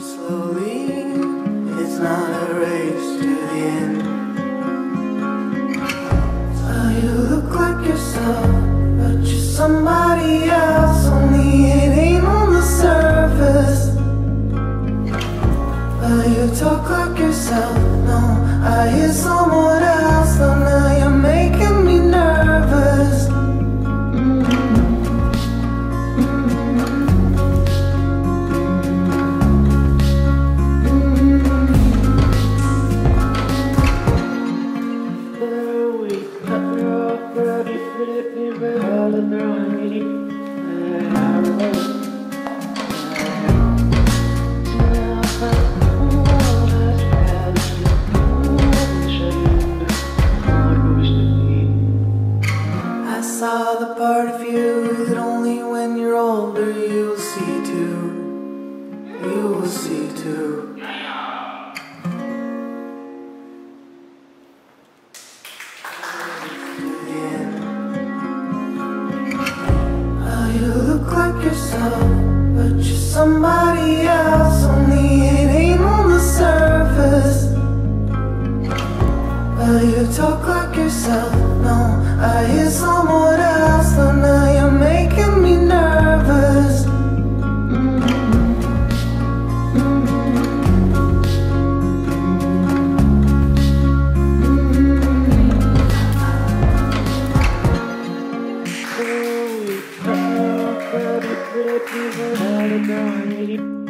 slowly. It's not a race to the end. You look like yourself, but you're somebody else. Only it ain't on the surface. You talk like yourself. No, I hear saw the part of you that only when you're older you'll yourself, but you're somebody else. Only it ain't on the surface. But you talk like yourself. No, I hear someone The pretty people, all the